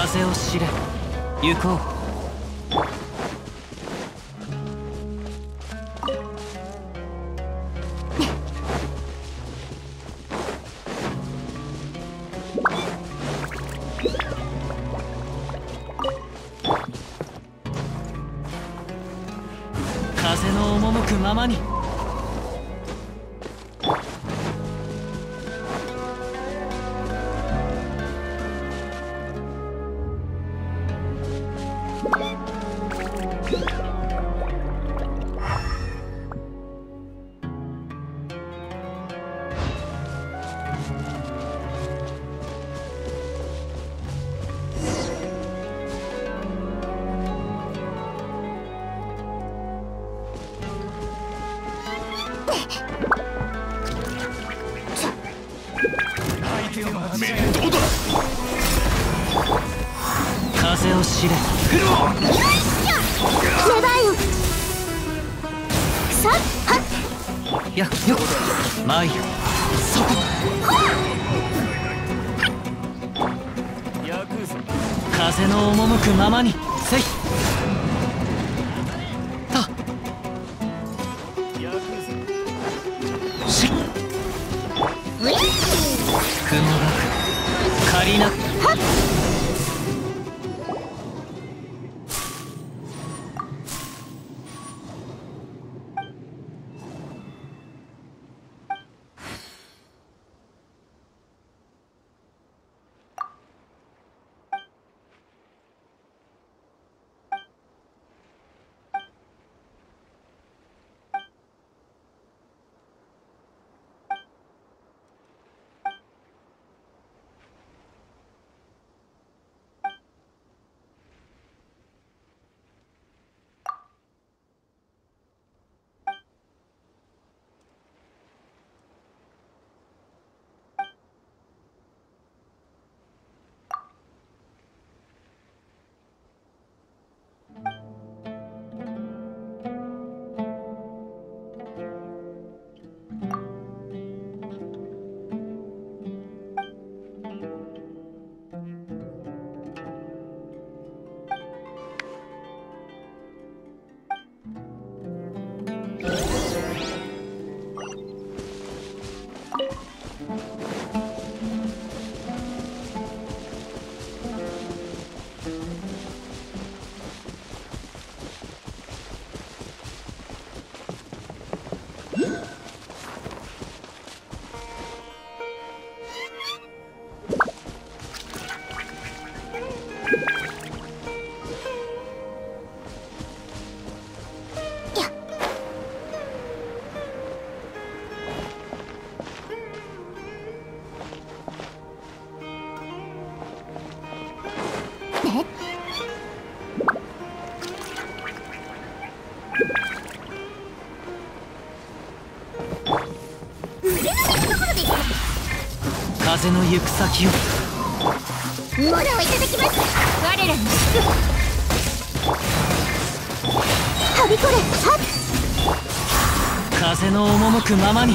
風を知れ。行こう。Bye. を知れ。メバインさっはっ。やっよっ。そこ。ヤクザ風の赴くままにせいた。し。雲が借りな風の行く先をモラをいただきます我らに祝はびこれはっ風の赴くままに。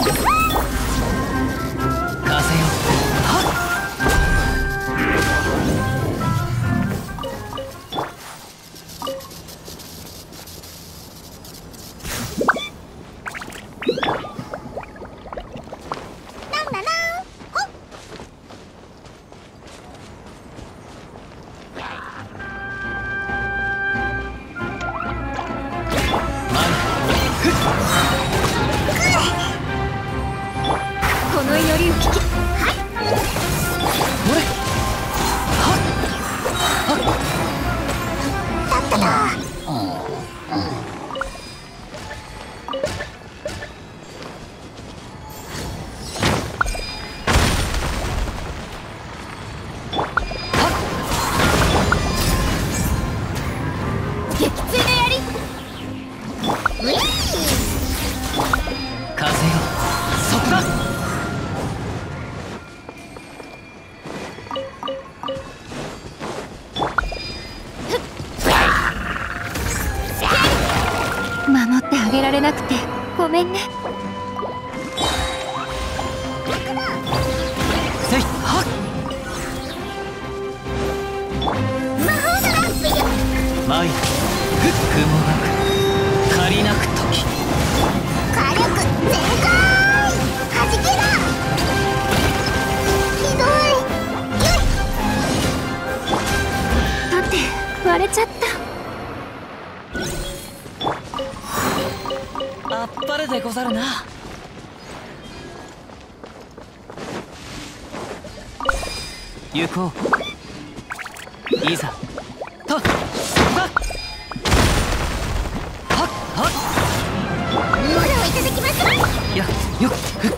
Ah! Ui! ござるな。行こう。いざ。たっまだいただきますやよっ